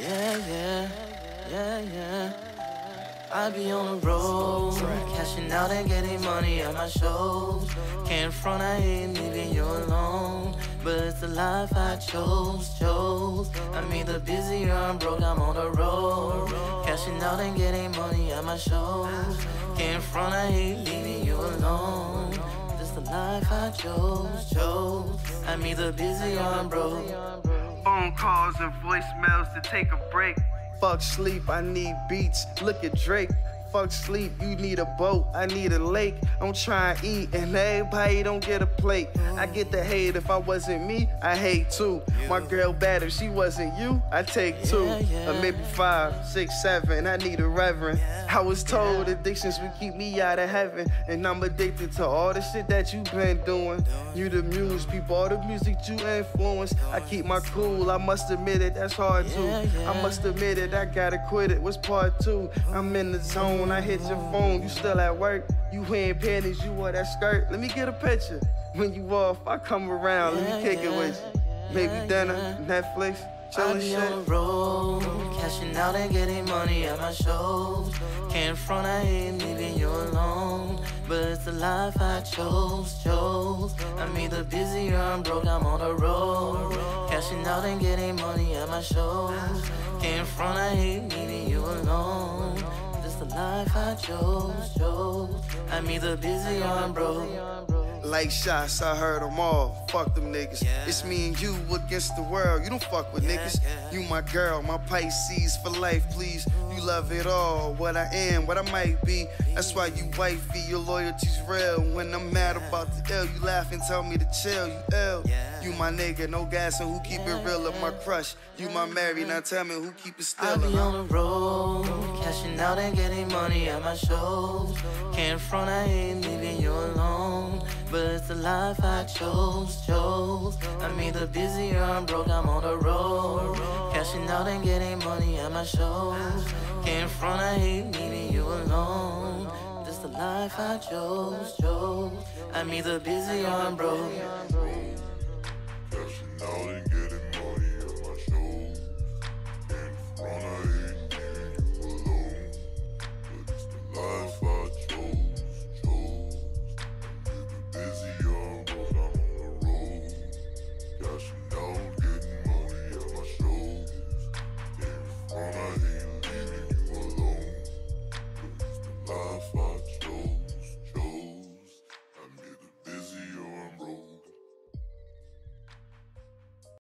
Yeah, yeah, yeah, yeah. I be on the road, cashing out and getting money at my shows. Can't front, I ain't leaving you alone. But it's the life I chose, chose. I'm either busy or I'm broke, I'm on the road. Cashing out and getting money at my shows. Can't front, I ain't leaving you alone. but it's the life I chose, chose. I'm either busy or I'm broke. Phone calls and voicemails to take a break. Fuck sleep, I need beats. Look at Drake. Fuck sleep, you need a boat, I need a lake. I'm trying to eat, and everybody don't get a plate. I get the hate if I wasn't me, I hate too. My girl bad if she wasn't you, I take two. Uh, or maybe five, six, seven, I need a reverend. I was told addictions would keep me out of heaven. And I'm addicted to all the shit that you been doing. You the muse, people, all the music you influence. I keep my cool, I must admit it, that's hard too. I must admit it, I gotta quit it. What's part two? I'm in the zone when I hit your phone, you still at work. You wearing panties, you wore that skirt. Let me get a picture. When you off, I come around, let me kick it with you. Maybe dinner, Netflix, chillin' shit. on the road, cashing out and getting money at my shows. Can't front, I ain't leaving you alone. But it's the life I chose, chose. I'm either busy or I'm broke, I'm on the road. Cashing out and getting money at my shows. Can't front, I ain't leaving you alone. The life I chose, chose. I'm either busy or I'm broke. Like shots, I heard them all. Fuck them niggas. It's me and you against the world. You don't fuck with niggas. You my girl, my Pisces for life, please. You love it all. What I am, what I might be. That's why you wifey, your loyalty's real. When I'm mad about the L, you laugh and tell me to chill. You ill. You my nigga, no gas and who keep it real of my crush. You my Mary, now tell me who keep it I be on the road, cashing out and getting money at my shows. Can't front, I ain't leaving the life I chose, chose. I'm either busy or I'm broke, I'm on the road. Cashing out and getting money at my shows. Can't front, I ain't leaving you alone. This the life I chose, chose. I'm either busy or I'm broke.